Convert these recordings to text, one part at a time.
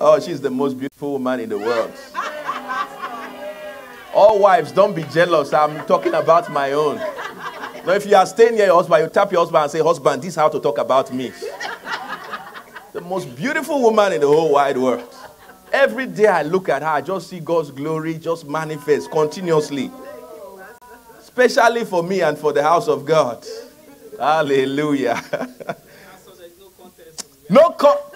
Oh, she's the most beautiful woman in the world. All wives, don't be jealous. I'm talking about my own. Now, if you are staying near your husband, you tap your husband and say, Husband, this is how to talk about me. The most beautiful woman in the whole wide world. Every day I look at her, I just see God's glory just manifest continuously. Especially for me and for the house of God. Hallelujah. No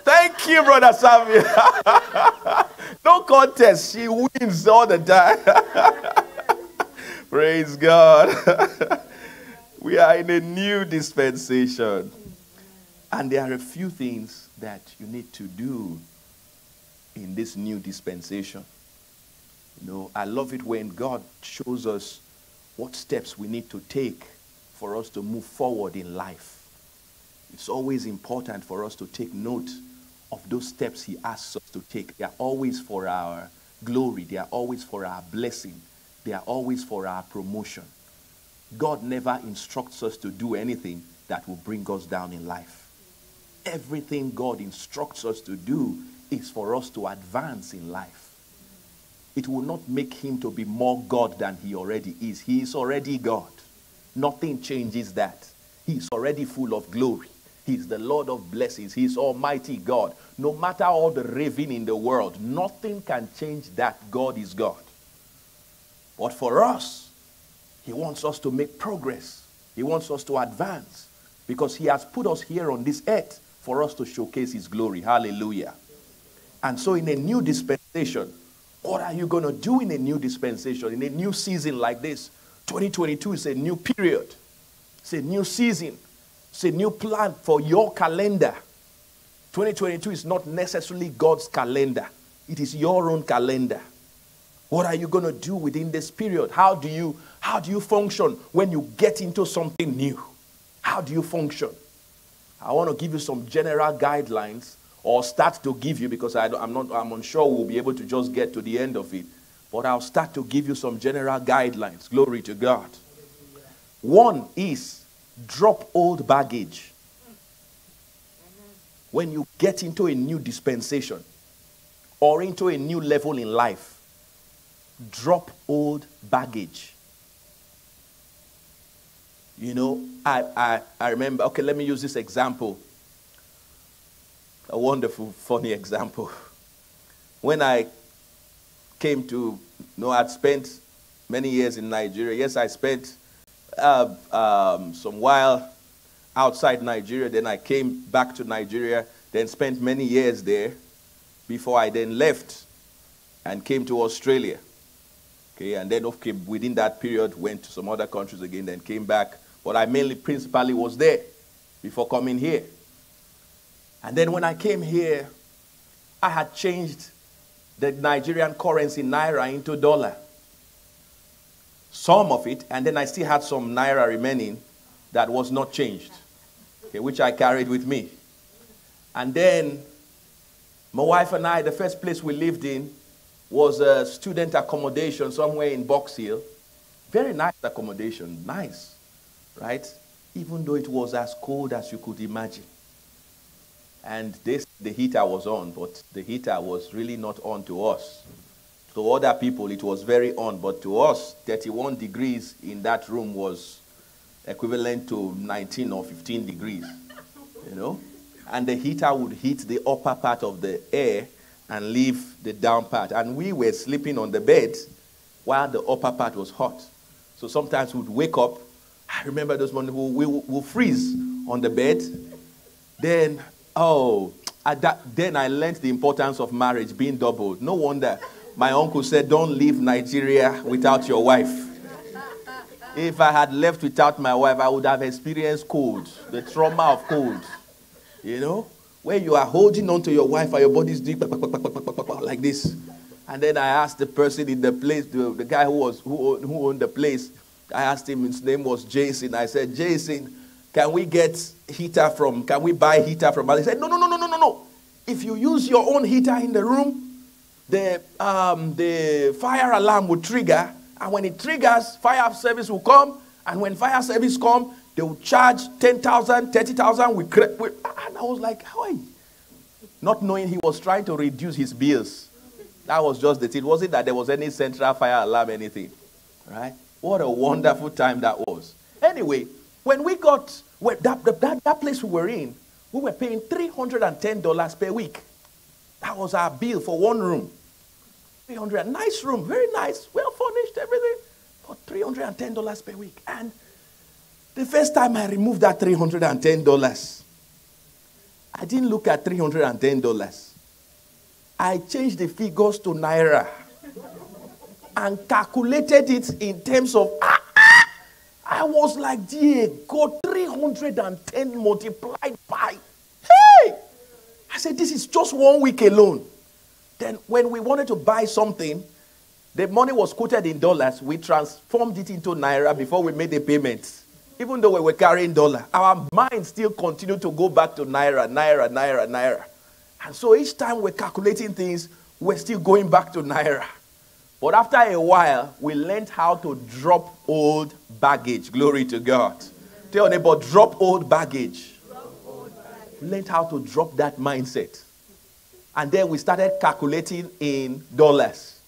Thank you, Brother Samuel. no contest. She wins all the time. Praise God. we are in a new dispensation. And there are a few things that you need to do in this new dispensation. You know, I love it when God shows us what steps we need to take for us to move forward in life. It's always important for us to take note of those steps He asks us to take. They are always for our glory, they are always for our blessing, they are always for our promotion. God never instructs us to do anything that will bring us down in life. Everything God instructs us to do is for us to advance in life. It will not make him to be more God than he already is. He is already God. Nothing changes that. He is already full of glory. He's the Lord of blessings. He's Almighty God. No matter all the raving in the world, nothing can change that God is God. But for us, He wants us to make progress. He wants us to advance because He has put us here on this earth for us to showcase His glory. Hallelujah. And so, in a new dispensation, what are you going to do in a new dispensation, in a new season like this? 2022 is a new period, it's a new season. It's a new plan for your calendar. 2022 is not necessarily God's calendar, it is your own calendar. What are you going to do within this period? How do you how do you function when you get into something new? How do you function? I want to give you some general guidelines or start to give you because I am not I'm unsure we'll be able to just get to the end of it. But I'll start to give you some general guidelines. Glory to God. One is drop old baggage. When you get into a new dispensation or into a new level in life, drop old baggage. You know, I, I, I remember, okay, let me use this example. A wonderful, funny example. When I came to, you know, I'd spent many years in Nigeria. Yes, I spent uh, um, some while outside Nigeria. Then I came back to Nigeria, then spent many years there before I then left and came to Australia. Okay, and then okay, within that period went to some other countries again, then came back. But I mainly principally was there before coming here. And then when I came here, I had changed the Nigerian currency naira into dollar some of it, and then I still had some naira remaining that was not changed, okay, which I carried with me. And then my wife and I, the first place we lived in was a student accommodation somewhere in Box Hill. Very nice accommodation, nice, right? Even though it was as cold as you could imagine. And this, the heater was on, but the heater was really not on to us. To other people, it was very on, but to us, 31 degrees in that room was equivalent to 19 or 15 degrees, you know? And the heater would heat the upper part of the air and leave the down part. And we were sleeping on the bed while the upper part was hot. So sometimes we'd wake up. I remember those mornings we would freeze on the bed. Then, oh, at that, then I learned the importance of marriage being doubled. No wonder my uncle said, Don't leave Nigeria without your wife. If I had left without my wife, I would have experienced cold, the trauma of cold. You know? Where you are holding on to your wife and your body's doing like this. And then I asked the person in the place, the, the guy who, was, who, who owned the place, I asked him, his name was Jason. I said, Jason, can we get heater from, can we buy heater from? He said, no, no, no, no, no, no, no. If you use your own heater in the room, the, um, the fire alarm will trigger, and when it triggers, fire service will come, and when fire service come, they will charge 10,000, 30,000. We, and I was like, how not knowing he was trying to reduce his bills. That was just the thing. It wasn't that there was any central fire alarm, anything. Right? What a wonderful time that was. Anyway, when we got when that, that, that place we were in, we were paying $310 per week. That was our bill for one room. 300 nice room, very nice, well furnished, everything. But $310 per week. And the first time I removed that $310, I didn't look at $310. I changed the figures to Naira and calculated it in terms of, ah, ah, I was like, dear God, 310 multiplied by, hey! I said, this is just one week alone. Then when we wanted to buy something, the money was quoted in dollars. We transformed it into Naira before we made the payments. Even though we were carrying dollar, our mind still continued to go back to Naira, Naira, Naira, Naira. And so each time we're calculating things, we're still going back to Naira. But after a while, we learned how to drop old baggage. Glory to God. Tell neighbor, drop old baggage. Learned how to drop that mindset. And then we started calculating in dollars.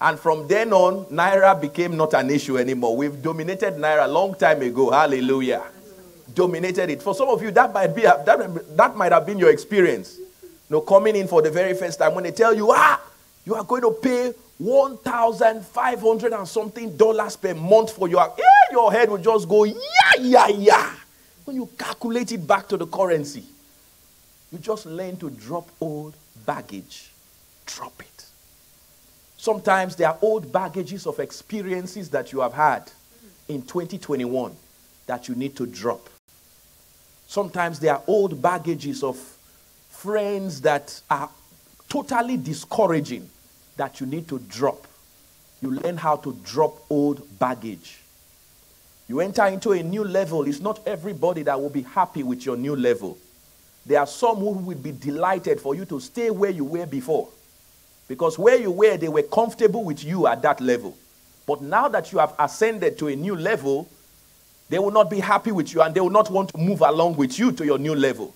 And from then on, Naira became not an issue anymore. We've dominated Naira a long time ago. Hallelujah. Dominated it. For some of you, that might be that, that might have been your experience know, coming in for the very first time, when they tell you, ah, you are going to pay 1,500 and something dollars per month for your, yeah, your head will just go, yeah, yeah, yeah. When you calculate it back to the currency, you just learn to drop old baggage. Drop it. Sometimes there are old baggages of experiences that you have had in 2021 that you need to drop. Sometimes there are old baggages of friends that are totally discouraging that you need to drop. You learn how to drop old baggage. You enter into a new level. It's not everybody that will be happy with your new level. There are some who will be delighted for you to stay where you were before. Because where you were, they were comfortable with you at that level. But now that you have ascended to a new level, they will not be happy with you and they will not want to move along with you to your new level.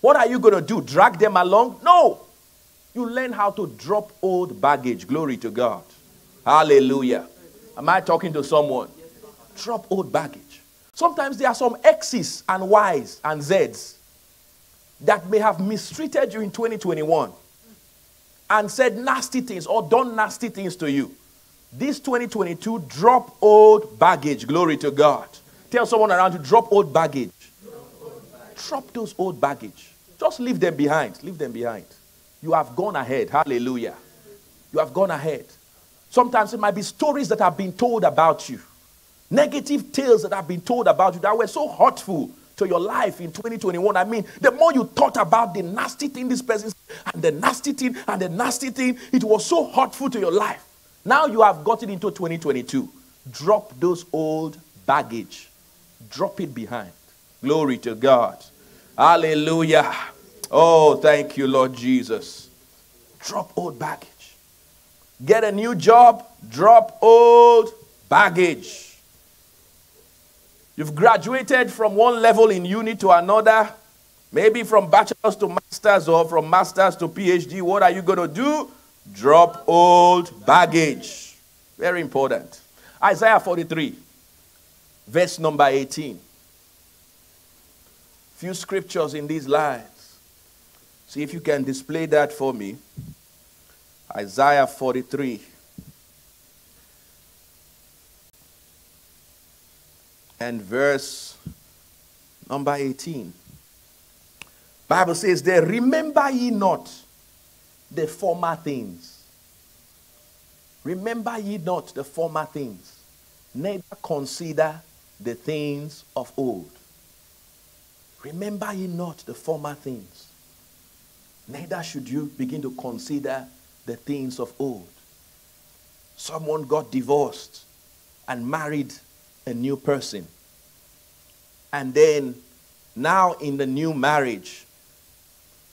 What are you going to do? Drag them along? No. You learn how to drop old baggage. Glory to God. Hallelujah. Am I talking to someone? Drop old baggage. Sometimes there are some X's and Y's and Z's that may have mistreated you in 2021 and said nasty things or done nasty things to you. This 2022, drop old baggage. Glory to God. Tell someone around to drop old baggage. Drop, old baggage. drop those old baggage. Just leave them behind. Leave them behind. You have gone ahead. Hallelujah. You have gone ahead. Sometimes it might be stories that have been told about you, negative tales that have been told about you that were so hurtful to your life in 2021. I mean, the more you thought about the nasty thing this person and the nasty thing and the nasty thing, it was so hurtful to your life. Now you have gotten into 2022. Drop those old baggage. Drop it behind. Glory to God. Hallelujah. Oh, thank you, Lord Jesus. Drop old baggage. Get a new job, drop old baggage. You've graduated from one level in uni to another, maybe from bachelor's to master's or from master's to PhD. What are you going to do? Drop old baggage. Very important. Isaiah 43, verse number 18 few scriptures in these lines. See if you can display that for me. Isaiah 43. And verse number 18. Bible says there, remember ye not the former things. Remember ye not the former things, neither consider the things of old. Remember ye not the former things, neither should you begin to consider the things of old. Someone got divorced and married a new person. And then, now in the new marriage,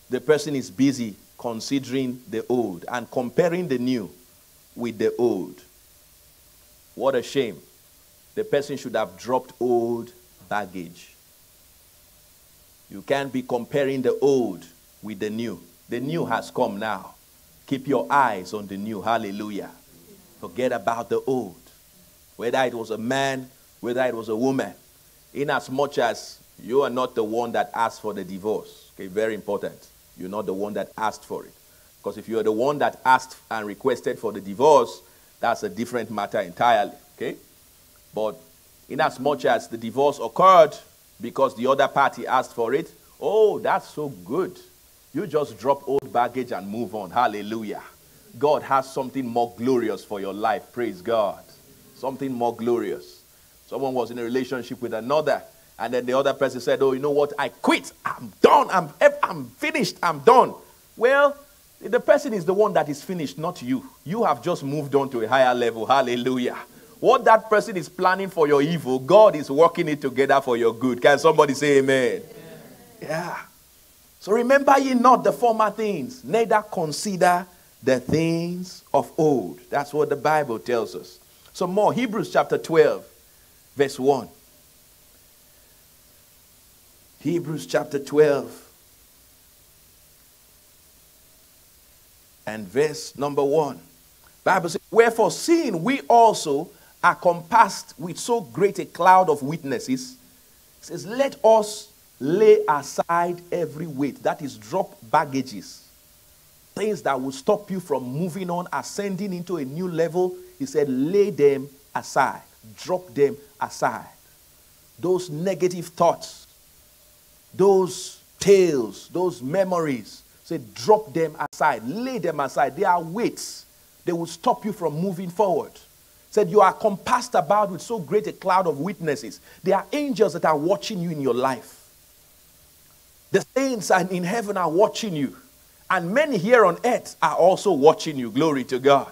the person is busy considering the old and comparing the new with the old. What a shame. The person should have dropped old baggage. You can't be comparing the old with the new. The new has come now. Keep your eyes on the new. Hallelujah. Forget about the old. Whether it was a man, whether it was a woman. In as much as you are not the one that asked for the divorce. Okay, very important. You're not the one that asked for it. Because if you're the one that asked and requested for the divorce, that's a different matter entirely. Okay? But in as much as the divorce occurred because the other party asked for it, oh, that's so good. You just drop old baggage and move on. Hallelujah. God has something more glorious for your life. Praise God. Something more glorious. Someone was in a relationship with another, and then the other person said, Oh, you know what? I quit. I'm done. I'm, I'm finished. I'm done. Well, the person is the one that is finished, not you. You have just moved on to a higher level. Hallelujah. What that person is planning for your evil, God is working it together for your good. Can somebody say amen? amen. Yeah. So remember ye not the former things, neither consider the things of old. That's what the Bible tells us. So more, Hebrews chapter 12, verse 1. Hebrews chapter 12 and verse number 1. Bible says, Wherefore, seeing we also are compassed with so great a cloud of witnesses, says, Let us lay aside every weight. That is, drop baggages. Things that will stop you from moving on, ascending into a new level. He said, Lay them aside. Drop them aside. Those negative thoughts, those tales, those memories, say, drop them aside. Lay them aside. They are weights. They will stop you from moving forward said you are compassed about with so great a cloud of witnesses there are angels that are watching you in your life the saints in heaven are watching you and many here on earth are also watching you glory to god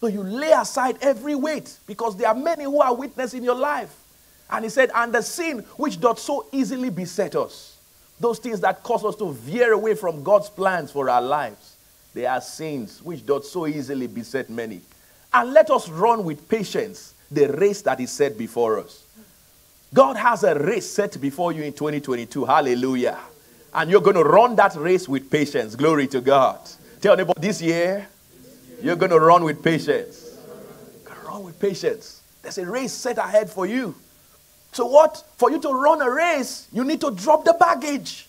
so you lay aside every weight because there are many who are witness in your life and he said and the sin which doth so easily beset us those things that cause us to veer away from god's plans for our lives they are sins which doth so easily beset many and let us run with patience the race that is set before us. God has a race set before you in 2022. Hallelujah. And you're going to run that race with patience. Glory to God. Tell about this year, you're going to run with patience. Gonna Run with patience. There's a race set ahead for you. So, what? For you to run a race, you need to drop the baggage.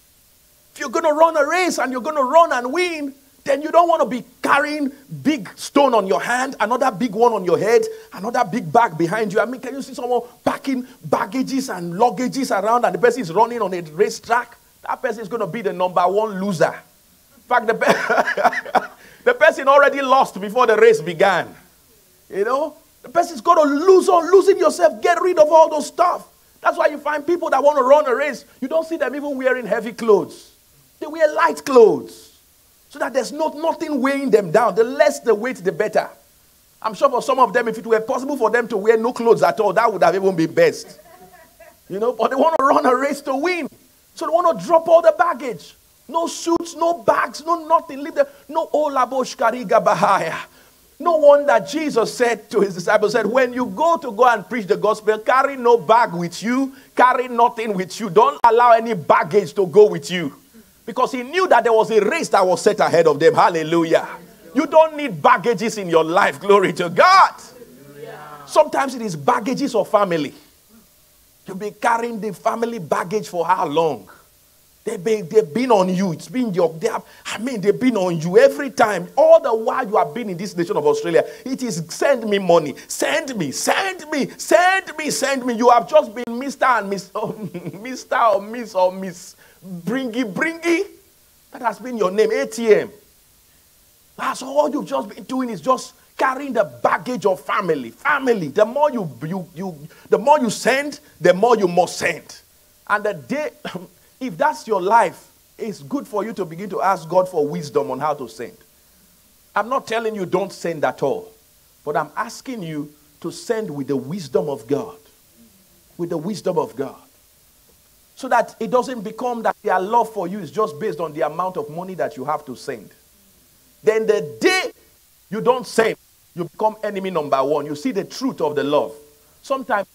If you're going to run a race and you're going to run and win, then you don't want to be carrying big stone on your hand, another big one on your head, another big bag behind you. I mean, can you see someone packing baggages and luggages around and the person is running on a racetrack? That person is going to be the number one loser. In fact, the, pe- the person already lost before the race began. You know, the person is going to lose on losing yourself. Get rid of all those stuff. That's why you find people that want to run a race. You don't see them even wearing heavy clothes. They wear light clothes so that there's not, nothing weighing them down. The less the weight, the better. I'm sure for some of them, if it were possible for them to wear no clothes at all, that would have even been best. You know, but they want to run a race to win. So they want to drop all the baggage. No suits, no bags, no nothing. Leave. No oh, olabosh kariga bahaya. No wonder Jesus said to his disciples, said, when you go to go and preach the gospel, carry no bag with you, carry nothing with you. Don't allow any baggage to go with you. Because he knew that there was a race that was set ahead of them. Hallelujah. You don't need baggages in your life. Glory to God. Sometimes it is baggages of family. You've been carrying the family baggage for how long? They've been, they've been on you. It's been your, they have, I mean, they've been on you every time. All the while you have been in this nation of Australia, it is send me money, send me, send me, send me, send me. You have just been Mr. and Miss, oh, Mr. or Miss or Miss Bringy, bringy. That has been your name, ATM. That's all you've just been doing is just carrying the baggage of family. Family. The more you, you, you, the more you send, the more you must send. And the day, if that's your life, it's good for you to begin to ask God for wisdom on how to send. I'm not telling you don't send at all, but I'm asking you to send with the wisdom of God. With the wisdom of God so that it doesn't become that their love for you is just based on the amount of money that you have to send. Then the day you don't send, you become enemy number one. You see the truth of the love. Sometimes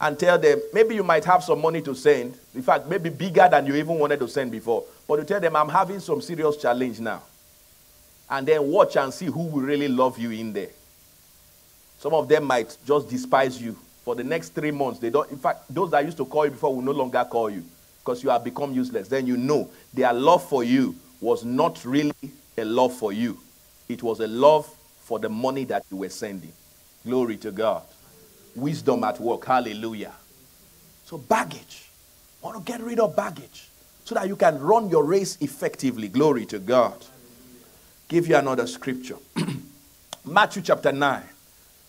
and tell them, maybe you might have some money to send. In fact, maybe bigger than you even wanted to send before. But you tell them, I'm having some serious challenge now. And then watch and see who will really love you in there. Some of them might just despise you for the next three months. They don't, in fact, those that used to call you before will no longer call you because you have become useless. Then you know their love for you was not really a love for you, it was a love for the money that you were sending. Glory to God. Wisdom at work. Hallelujah. So, baggage. I want to get rid of baggage so that you can run your race effectively. Glory to God. Give you another scripture Matthew chapter 9,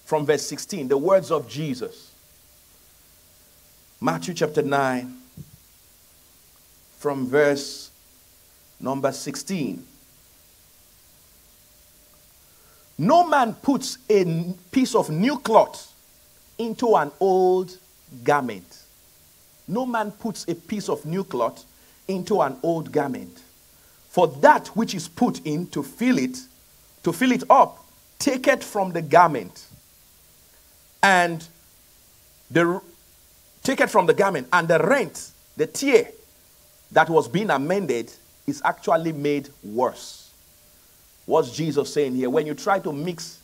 from verse 16, the words of Jesus. Matthew chapter 9, from verse number 16. No man puts a piece of new cloth into an old garment. No man puts a piece of new cloth into an old garment. For that which is put in to fill it, to fill it up, take it from the garment. And the take it from the garment, and the rent, the tear that was being amended, is actually made worse. What's Jesus saying here? When you try to mix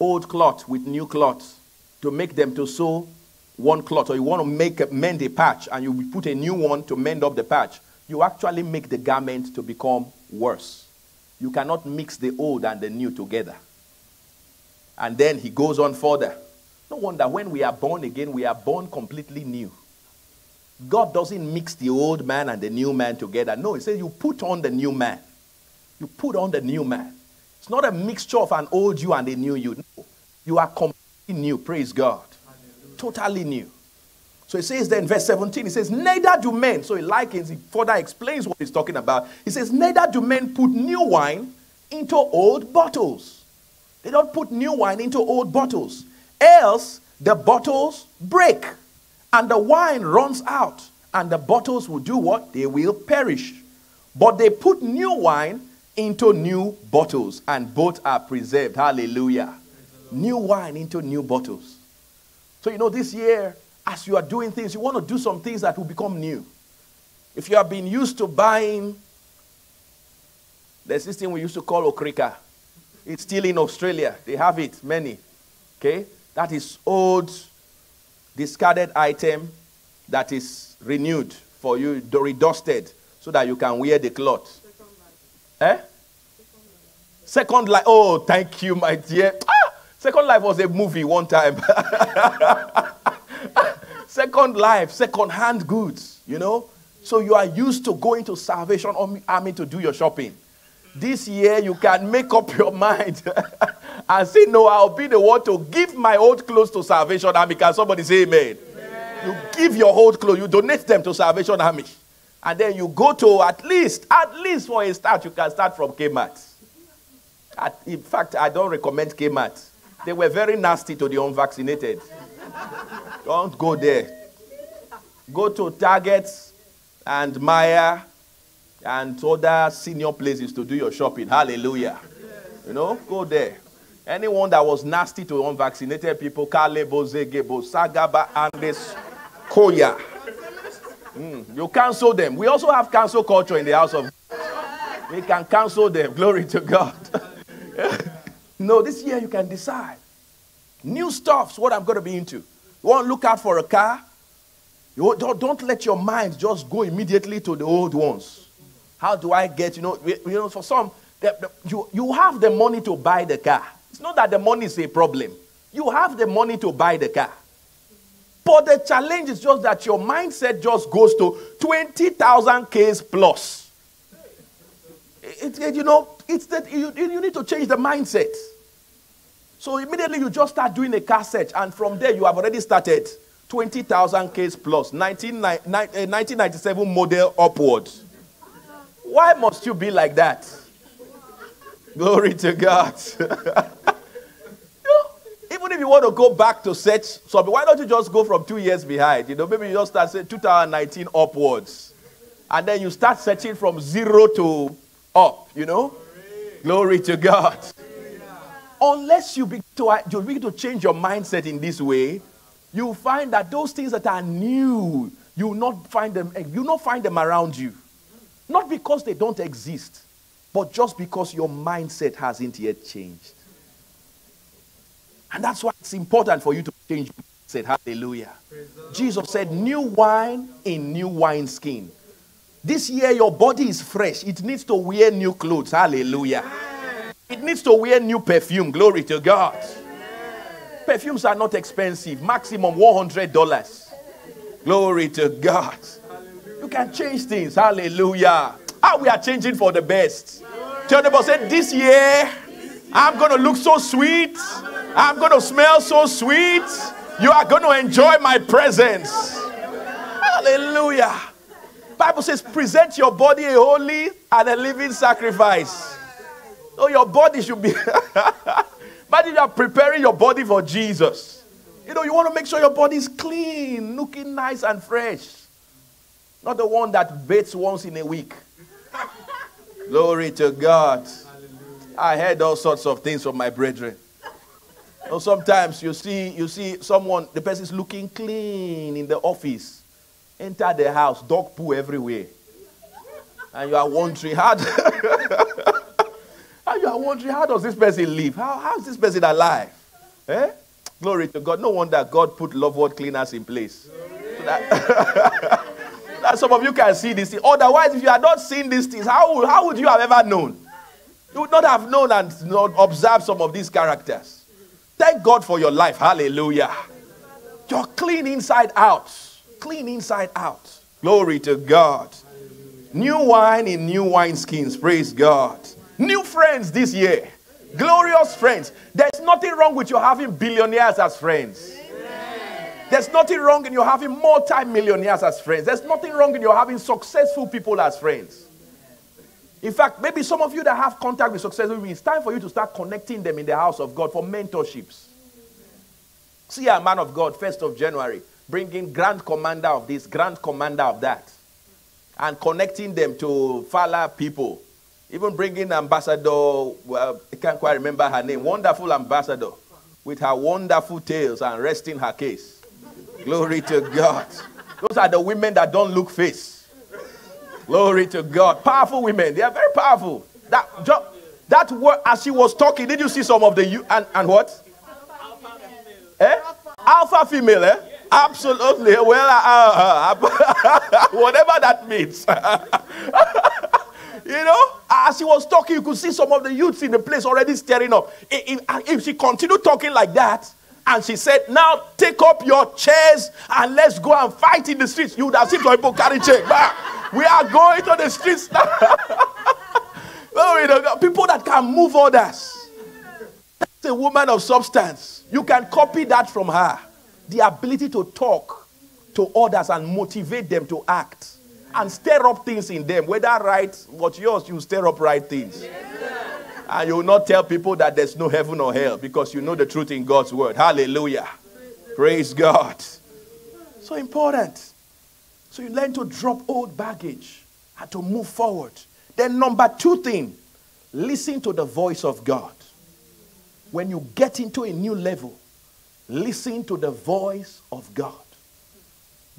old cloth with new cloth to make them to sew one cloth, or you want to make mend a patch and you put a new one to mend up the patch, you actually make the garment to become worse. You cannot mix the old and the new together. And then he goes on further. No wonder when we are born again, we are born completely new. God doesn't mix the old man and the new man together. No, he says you put on the new man. You put on the new man. It's not a mixture of an old you and a new you. No. You are completely new. Praise God. Totally new. So he says then, verse 17, he says, Neither do men. So he likens, he further explains what he's talking about. He says, Neither do men put new wine into old bottles. They don't put new wine into old bottles. Else the bottles break and the wine runs out, and the bottles will do what? They will perish. But they put new wine into new bottles, and both are preserved. Hallelujah. New wine into new bottles. So, you know, this year, as you are doing things, you want to do some things that will become new. If you have been used to buying, there's this thing we used to call okrika. It's still in Australia. They have it, many. Okay? That is old, discarded item that is renewed for you, redusted, so that you can wear the cloth. Eh? Second life. Oh, thank you, my dear. Second Life was a movie one time. second life, second hand goods, you know. So you are used to going to Salvation Army to do your shopping. This year you can make up your mind and say, No, I'll be the one to give my old clothes to Salvation Army. Can somebody say amen? amen? You give your old clothes, you donate them to Salvation Army. And then you go to at least, at least for a start, you can start from Kmart. At, in fact, I don't recommend Kmart. They were very nasty to the unvaccinated. Don't go there. Go to Target and Myer and other senior places to do your shopping. Hallelujah. You know, go there. Anyone that was nasty to unvaccinated people, Kalebo, Zegebo, Sagaba, Andes, Koya. Mm, you cancel them. We also have cancel culture in the house of God. We can cancel them. Glory to God. no, this year you can decide. New stuff's what I'm going to be into. You want to look out for a car? You don't, don't let your mind just go immediately to the old ones. How do I get, you know, you know for some, the, the, you, you have the money to buy the car. It's not that the money is a problem. You have the money to buy the car. But the challenge is just that your mindset just goes to 20,000 Ks plus. It, it, you know, it's that you, you need to change the mindset. So immediately you just start doing a car search, and from there you have already started 20,000 Ks plus, 19, 1997 eh, model upwards. Why must you be like that? Glory to God. Even if you want to go back to search something, why don't you just go from two years behind? You know, maybe you just start saying 2019 upwards. And then you start searching from zero to up, you know? Glory to God. Unless you begin to, you begin to change your mindset in this way, you will find that those things that are new, you will not find them, eh, you will not find them around you. Not because they don't exist, but just because your mindset hasn't yet changed. And that's why it's important for you to change Said hallelujah. Jesus said, new wine in new wineskin. This year your body is fresh. It needs to wear new clothes. Hallelujah. It needs to wear new perfume. Glory to God. Perfumes are not expensive. Maximum $100. Glory to God. You can change things. Hallelujah. How we are changing for the best. Tell them, say, this year, I'm going to look so sweet. I'm going to smell so sweet. You are going to enjoy my presence. Hallelujah. Bible says, present your body a holy and a living sacrifice. So your body should be. but you are preparing your body for Jesus. You know, you want to make sure your body is clean, looking nice and fresh. Not the one that bathes once in a week. Glory to God. I heard all sorts of things from my brethren. Or sometimes you see, you see someone, the person is looking clean in the office. Enter the house, dog poo everywhere. And you are wondering, how, do, you are wondering, how does this person live? How, how is this person alive? Eh? Glory to God. No wonder God put Loveworld cleaners in place. So that, that some of you can see this. Otherwise, if you had not seen these things, how would, how would you have ever known? You would not have known and not observed some of these characters. Thank God for your life. Hallelujah. You're clean inside out. Clean inside out. Glory to God. New wine in new wineskins. Praise God. New friends this year. Glorious friends. There's nothing wrong with you having billionaires as friends. There's nothing wrong in you having multi-millionaires as friends. There's nothing wrong in you having successful people as friends. In fact, maybe some of you that have contact with successful people, it's time for you to start connecting them in the house of God for mentorships. See a man of God, 1st of January, bringing grand commander of this, grand commander of that, and connecting them to Fala people. Even bringing ambassador, well, I can't quite remember her name, wonderful ambassador, with her wonderful tales and resting her case. Glory to God. Those are the women that don't look face. Glory to God. Powerful women. They are very powerful. That, that word, as she was talking, did you see some of the and, and what? Alpha female. Eh? Alpha female, eh? Absolutely. Well, uh, uh, whatever that means. you know, as she was talking, you could see some of the youths in the place already staring up. If, if, she continued talking like that, and she said, Now take up your chairs and let's go and fight in the streets. You would have seen people carry chairs. We are going to the streets now. People that can move others. That's a woman of substance. You can copy that from her. The ability to talk to others and motivate them to act and stir up things in them. Whether right, what yours, you stir up right things. And you will not tell people that there's no heaven or hell because you know the truth in God's word. Hallelujah. Praise God. So important. So you learn to drop old baggage and to move forward. Then, number two thing, listen to the voice of God. When you get into a new level, listen to the voice of God.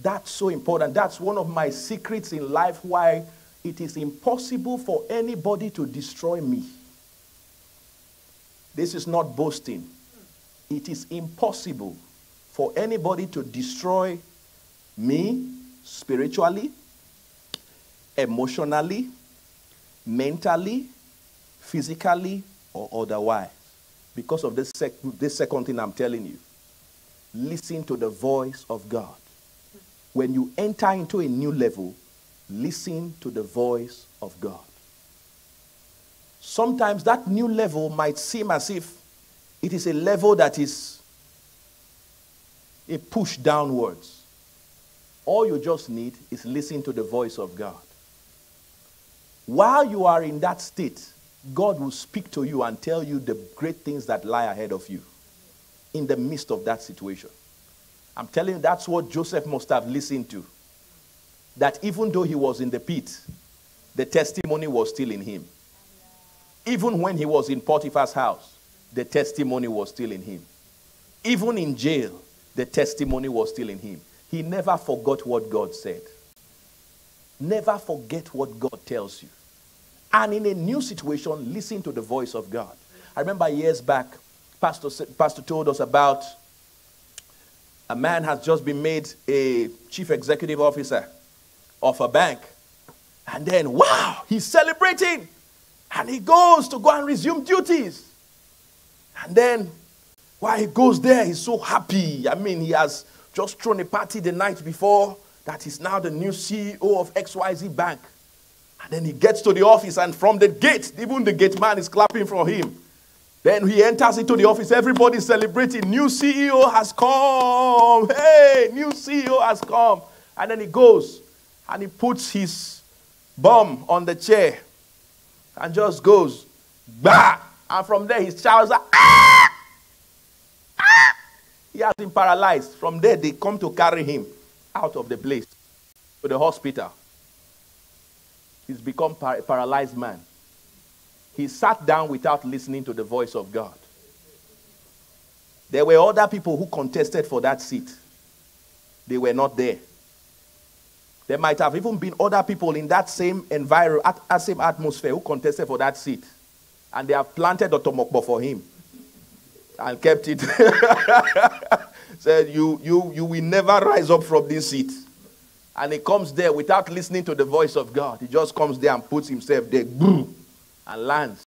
That's so important. That's one of my secrets in life why it is impossible for anybody to destroy me. This is not boasting. It is impossible for anybody to destroy me spiritually, emotionally, mentally, physically, or otherwise. Because of this, sec- this second thing I'm telling you. Listen to the voice of God. When you enter into a new level, listen to the voice of God. Sometimes that new level might seem as if it is a level that is a push downwards. All you just need is listen to the voice of God. While you are in that state, God will speak to you and tell you the great things that lie ahead of you in the midst of that situation. I'm telling you, that's what Joseph must have listened to. That even though he was in the pit, the testimony was still in him. Even when he was in Potiphar's house, the testimony was still in him. Even in jail, the testimony was still in him. He never forgot what God said. Never forget what God tells you. And in a new situation, listen to the voice of God. I remember years back, Pastor, Pastor told us about a man has just been made a chief executive officer of a bank. And then, wow, he's celebrating. And he goes to go and resume duties. And then, while he goes there, he's so happy. I mean, he has just thrown a party the night before that he's now the new CEO of XYZ Bank. And then he gets to the office, and from the gate, even the gate man is clapping for him. Then he enters into the office, everybody's celebrating. New CEO has come. Hey, new CEO has come. And then he goes and he puts his bum on the chair and just goes, bah! And from there he shouts, ah! ah! He has been paralyzed. From there they come to carry him out of the place to the hospital. He's become a paralyzed man. He sat down without listening to the voice of God. There were other people who contested for that seat. They were not there. There might have even been other people in that same environment, at, same atmosphere who contested for that seat. And they have planted Dr. Mokbo for him and kept it. Said, you, you, you will never rise up from this seat. And he comes there without listening to the voice of God. He just comes there and puts himself there, and lands.